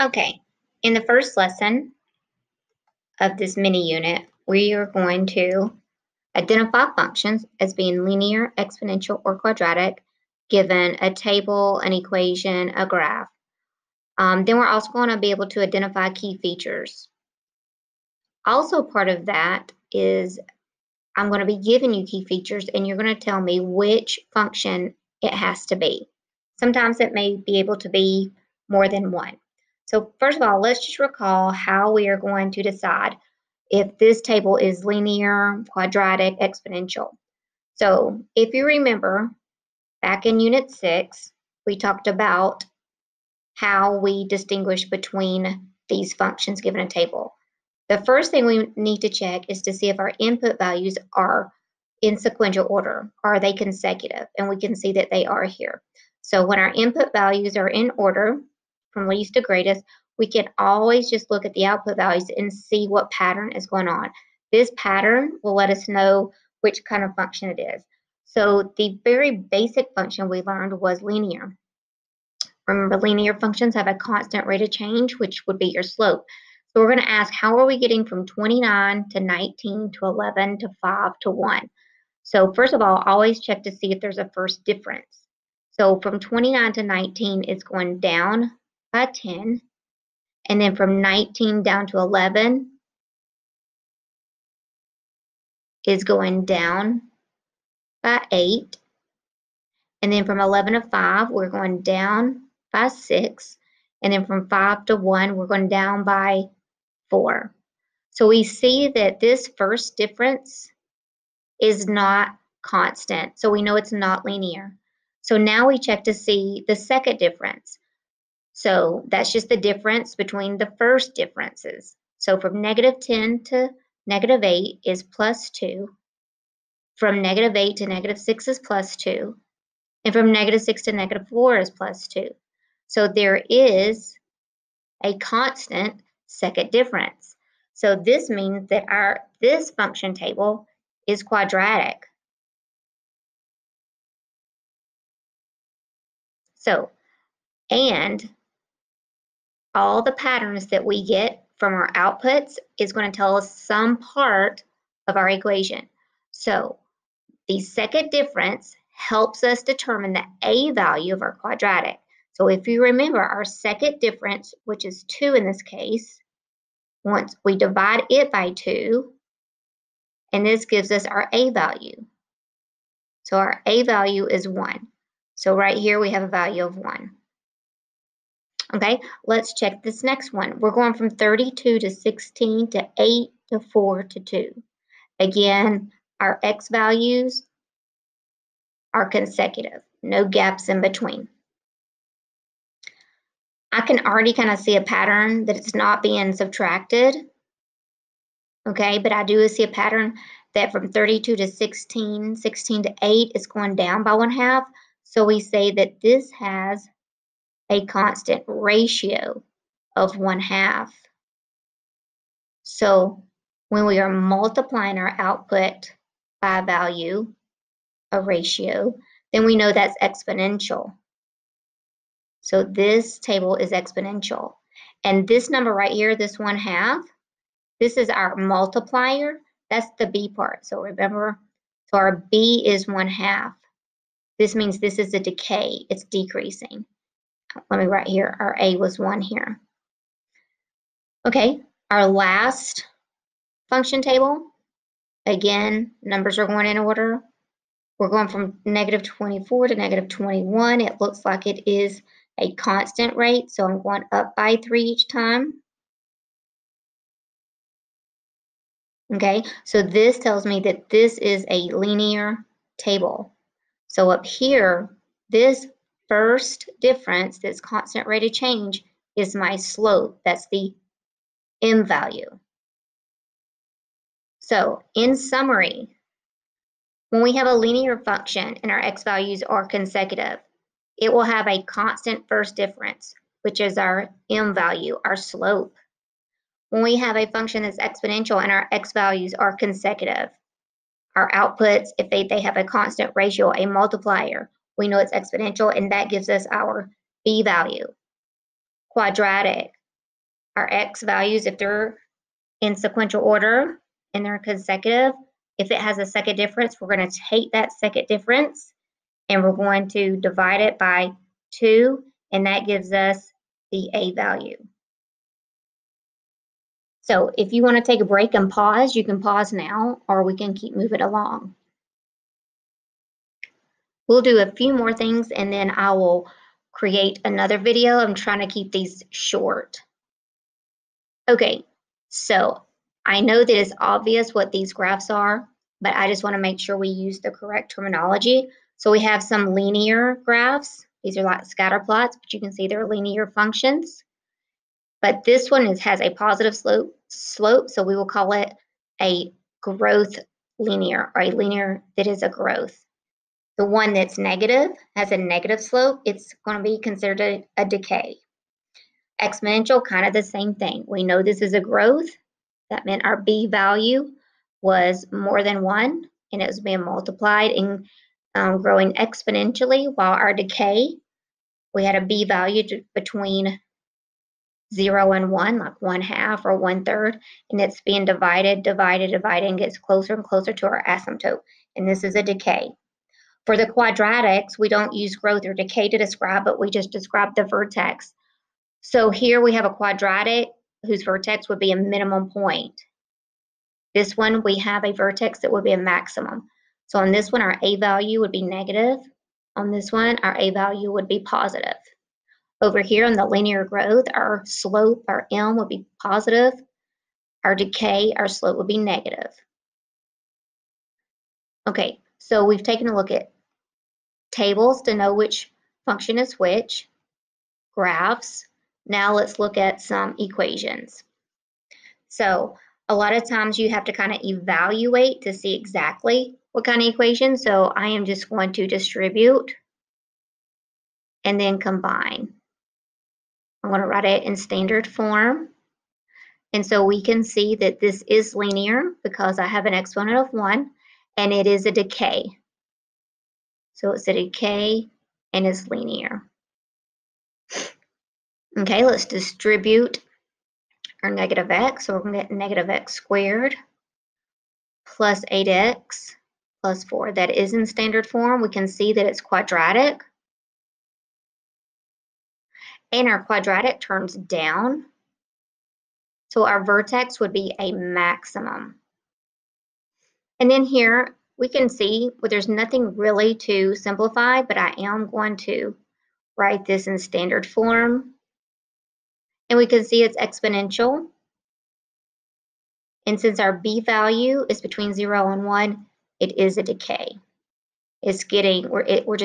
Okay, in the first lesson of this mini unit, we are going to identify functions as being linear, exponential, or quadratic, given a table, an equation, a graph. Um, then we're also going to be able to identify key features. Also part of that is I'm going to be giving you key features and you're going to tell me which function it has to be. Sometimes it may be able to be more than one. So first of all, let's just recall how we are going to decide if this table is linear, quadratic, exponential. So if you remember, back in Unit 6, we talked about how we distinguish between these functions given a table. The first thing we need to check is to see if our input values are in sequential order. Are they consecutive? And we can see that they are here. So when our input values are in order, from least to greatest, we can always just look at the output values and see what pattern is going on. This pattern will let us know which kind of function it is. So the very basic function we learned was linear. Remember, linear functions have a constant rate of change, which would be your slope. So we're going to ask, how are we getting from 29 to 19 to 11 to 5 to 1? So first of all, always check to see if there's a first difference. So from 29 to 19, it's going down by 10. And then from 19 down to 11 is going down by 8. And then from 11 to 5, we're going down by 6. And then from 5 to 1, we're going down by 4. So we see that this first difference is not constant. So we know it's not linear. So now we check to see the second difference. So that's just the difference between the first differences. So from negative 10 to negative 8 is plus 2. From negative 8 to negative 6 is plus 2. And from negative 6 to negative 4 is plus 2. So there is a constant second difference. So this means that our this function table is quadratic. So, and all the patterns that we get from our outputs is going to tell us some part of our equation. So the second difference helps us determine the a value of our quadratic. So if you remember our second difference, which is 2 in this case, once we divide it by 2, and this gives us our a value. So our a value is 1. So right here we have a value of 1. Okay, let's check this next one. We're going from 32 to 16 to 8 to 4 to 2. Again, our x values are consecutive, no gaps in between. I can already kind of see a pattern that it's not being subtracted. Okay, but I do see a pattern that from 32 to 16, 16 to 8 is going down by one half. So we say that this has a constant ratio of one half. So when we are multiplying our output by a value, a ratio, then we know that's exponential. So this table is exponential. And this number right here, this one half, this is our multiplier. That's the B part. So remember, so our B is one half. This means this is a decay. It's decreasing let me write here, our A was 1 here. Okay, our last function table, again, numbers are going in order. We're going from negative 24 to negative 21. It looks like it is a constant rate, so I'm going up by 3 each time. Okay, so this tells me that this is a linear table. So up here, this first difference, this constant rate of change, is my slope. That's the m value. So in summary, when we have a linear function and our x values are consecutive, it will have a constant first difference, which is our m value, our slope. When we have a function that's exponential and our x values are consecutive, our outputs, if they, they have a constant ratio, a multiplier, we know it's exponential, and that gives us our b value. Quadratic, our x values, if they're in sequential order and they're consecutive, if it has a second difference, we're going to take that second difference and we're going to divide it by 2, and that gives us the a value. So if you want to take a break and pause, you can pause now, or we can keep moving along. We'll do a few more things and then I will create another video. I'm trying to keep these short. Okay, so I know that it's obvious what these graphs are, but I just want to make sure we use the correct terminology. So we have some linear graphs. These are like scatter plots, but you can see they're linear functions. But this one is, has a positive slope, slope, so we will call it a growth linear, or a linear that is a growth. The one that's negative has a negative slope. It's going to be considered a, a decay. Exponential, kind of the same thing. We know this is a growth. That meant our B value was more than one, and it was being multiplied and um, growing exponentially, while our decay, we had a B value to, between zero and one, like one half or one third, and it's being divided, divided, divided, and gets closer and closer to our asymptote. And this is a decay. For the quadratics, we don't use growth or decay to describe, but we just describe the vertex. So here we have a quadratic whose vertex would be a minimum point. This one, we have a vertex that would be a maximum. So on this one, our A value would be negative. On this one, our A value would be positive. Over here on the linear growth, our slope, our M would be positive. Our decay, our slope would be negative. Okay, so we've taken a look at tables to know which function is which, graphs. Now let's look at some equations. So a lot of times you have to kind of evaluate to see exactly what kind of equation. So I am just going to distribute and then combine. I'm going to write it in standard form. And so we can see that this is linear because I have an exponent of 1 and it is a decay. So it's a decay and it's linear. Okay, let's distribute our negative x. So we're going to get negative x squared plus 8x plus 4. That is in standard form. We can see that it's quadratic. And our quadratic turns down. So our vertex would be a maximum. And then here we can see well, there's nothing really to simplify, but I am going to write this in standard form. And we can see it's exponential. And since our B value is between 0 and 1, it is a decay. It's getting, we're, it, we're just